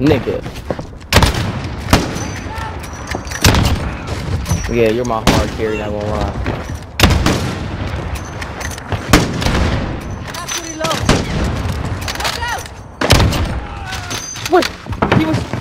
Nigga. Yeah, you're my hard carry, not gonna lie. What? He was